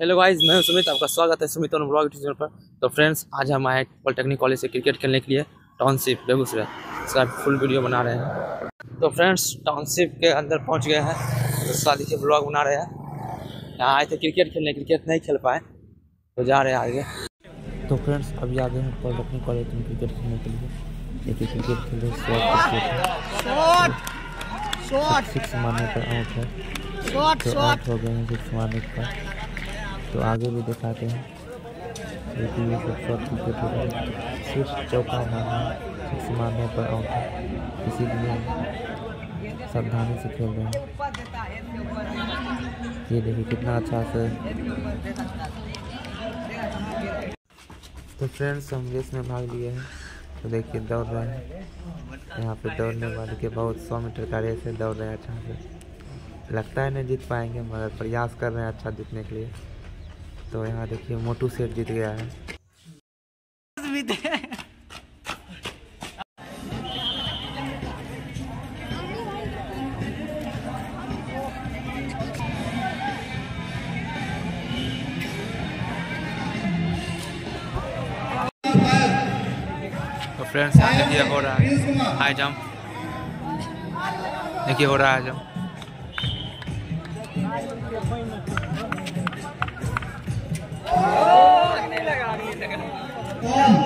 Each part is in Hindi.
हेलो गाइस मैं हूँ सुमित आपका स्वागत है सुमित ब्लॉग यूट्यूब चैनल पर। तो फ्रेंड्स आज हम आए पॉलिटेक्निक कॉलेज से क्रिकेट खेलने के लिए टाउनशिप बेगूसराय। इसका फुल वीडियो बना रहे हैं। तो फ्रेंड्स टाउनशिप के अंदर पहुँच गए हैं। तो शादी के ब्लॉग बना रहे हैं। यहाँ आए थे क्रिकेट खेलने क्रिकेट नहीं खेल पाए। तो जा रहे हैं आगे। तो फ्रेंड्स अभी आ गए हैं पॉलिटेक्निक कॉलेज में क्रिकेट खेलने के लिए। देखिए क्रिकेट खेल रहे सिक्स मारने पर आउट है। तो आउट हो गए हैं सिक्स मारने पर तो आगे भी दिखाते हैं। रहा सिर्फ़ चौका मारना सिक्स मारने पर आउट है इसीलिए सावधानी से खेल रहे हैं। ये देखिए कितना अच्छा से। तो फ्रेंड्स, हम रेस में भाग लिए हैं। तो देखिए दौड़ रहे हैं। यहाँ पे दौड़ने वाले के बहुत सौ मीटर का रेस है, दौड़ रहे हैं अच्छा से। लगता है नहीं जीत पाएँगे, मगर प्रयास कर रहे हैं अच्छा जीतने के लिए। तो यहाँ देखिए मोटू सेठ जीत गया है। तो फ्रेंड्स यहाँ देखिए, हो रहा है। हाई जंप देखिए, हो रहा है लगानी है।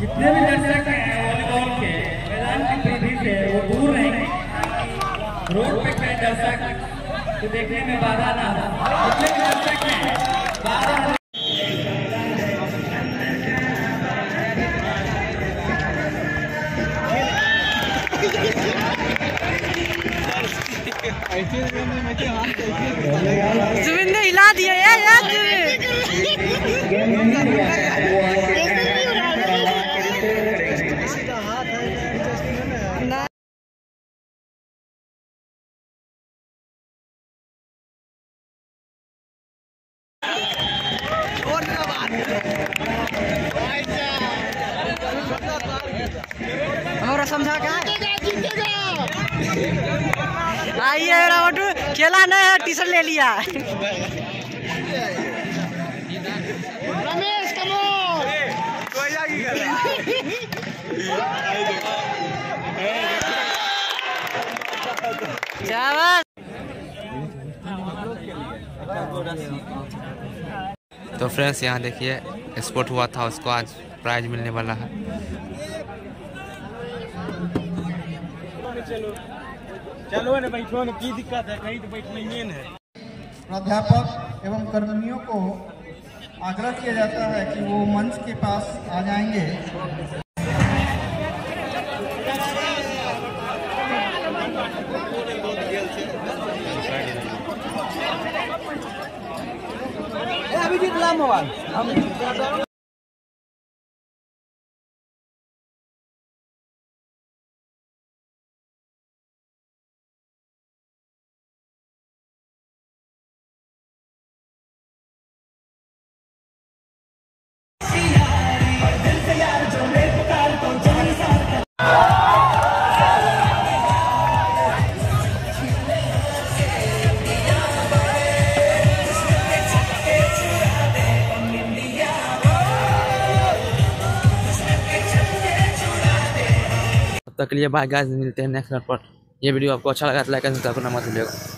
जितने भी दर्शक हैं वॉलीबॉल के मैदान की परिधि से वो दूर रहेंगे। रोड पे खड़े दर्शक तो देखने में बाधा ना हो। जितने भी दर्शक हैं बाधा जुबिन हिला दिया यार यार हमारा समझा क्या आइए रावटू खेला नहीं है टी शर्ट ले लिया। रमेश कमोल तो फ्रेंड्स यहाँ देखिए स्पोर्ट हुआ था उसको आज प्राइज मिलने वाला है। चलो ना बैठो ना की दिक्कत है? कहीं तो बैठने है। प्राध्यापक एवं कर्मियों को आग्रह किया जाता है कि वो मंच के पास आ जाएँगे। अभिजीत ला तक लिए बाय गाइस मिलते हैं नेक्स्ट पर। ये वीडियो आपको अच्छा लगा तो लाइक करना मत भूलिएगा।